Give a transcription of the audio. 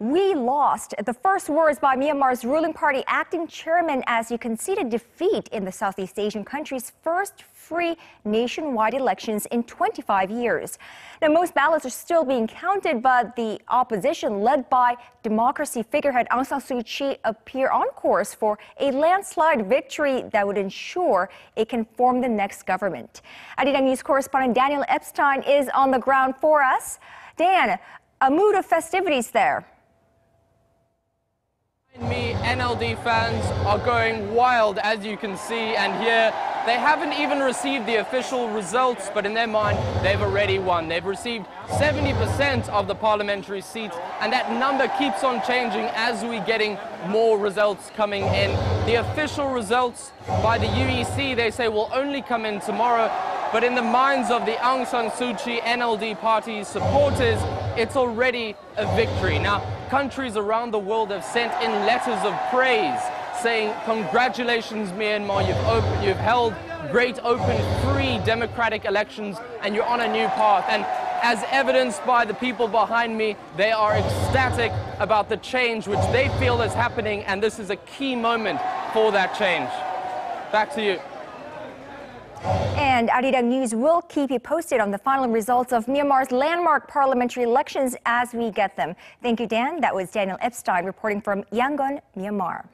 We lost. The first words by Myanmar's ruling party acting chairman as he conceded defeat in the Southeast Asian country's first free nationwide elections in 25 years. Now, most ballots are still being counted, but the opposition, led by democracy figurehead Aung San Suu Kyi, appear on course for a landslide victory that would ensure it can form the next government. Arirang News correspondent Daniel Epstein is on the ground for us. Dan, a mood of festivities there. NLD fans are going wild as you can see and hear. They haven't even received the official results, but in their mind, they've already won. They've received 70% of the parliamentary seats, and that number keeps on changing as we're getting more results coming in. The official results by the UEC, they say, will only come in tomorrow, but in the minds of the Aung San Suu Kyi NLD party supporters, it's already a victory. Now, countries around the world have sent in letters of praise saying, congratulations, Myanmar, you've, you've held great, open, free democratic elections and you're on a new path. And as evidenced by the people behind me, they are ecstatic about the change which they feel is happening and this is a key moment for that change. Back to you. And Arirang News will keep you posted on the final results of Myanmar's landmark parliamentary elections as we get them. Thank you, Dan. That was Daniel Epstein reporting from Yangon, Myanmar.